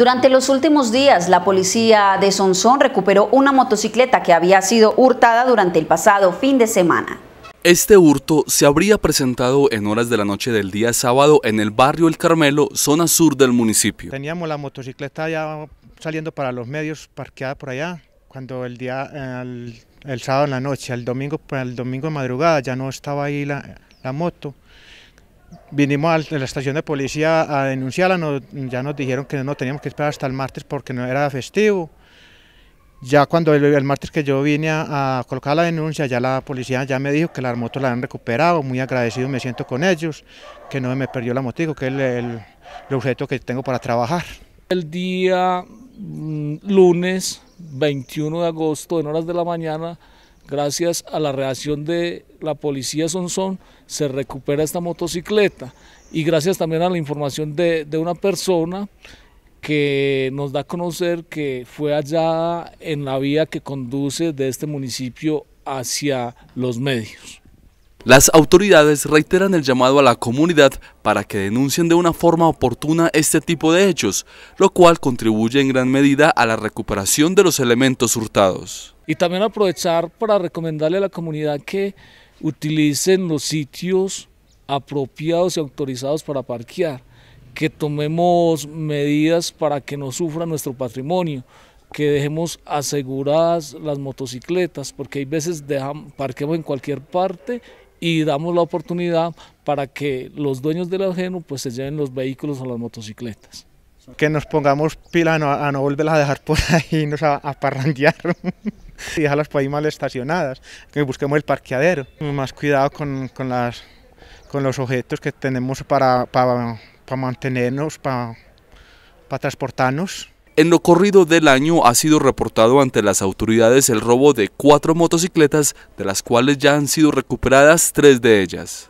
Durante los últimos días, la policía de Sonsón recuperó una motocicleta que había sido hurtada durante el pasado fin de semana. Este hurto se habría presentado en horas de la noche del día sábado en el barrio El Carmelo, zona sur del municipio. Teníamos la motocicleta ya saliendo para los medios parqueada por allá, cuando el día, el, sábado en la noche, el domingo, el domingo de madrugada ya no estaba ahí la, la moto vinimos a la estación de policía a denunciarla, ya nos dijeron que no teníamos que esperar hasta el martes porque no era festivo. Ya cuando el, martes que yo vine a, colocar la denuncia, ya la policía ya me dijo que la moto la han recuperado, muy agradecido me siento con ellos, que no me perdió la motico, que es el, el, objeto que tengo para trabajar. El día mm, lunes 21 de agosto, en horas de la mañana, gracias a la reacción de la policía Sonsón, se recupera esta motocicleta y gracias también a la información de, de una persona que nos da a conocer que fue allá en la vía que conduce de este municipio hacia los medios. Las autoridades reiteran el llamado a la comunidad para que denuncien de una forma oportuna este tipo de hechos, lo cual contribuye en gran medida a la recuperación de los elementos hurtados. Y también aprovechar para recomendarle a la comunidad que utilicen los sitios apropiados y autorizados para parquear, que tomemos medidas para que no sufra nuestro patrimonio, que dejemos aseguradas las motocicletas, porque hay veces dejan, parquemos en cualquier parte y damos la oportunidad para que los dueños del ajeno pues se lleven los vehículos o las motocicletas. Que nos pongamos pila a no, a no volverlas a dejar por ahí, nos a, a parrandear y dejarlas por ahí mal estacionadas, que busquemos el parqueadero. Más cuidado con, con, las, con los objetos que tenemos para, para, para mantenernos, para, para transportarnos. En lo corrido del año ha sido reportado ante las autoridades el robo de cuatro motocicletas, de las cuales ya han sido recuperadas tres de ellas.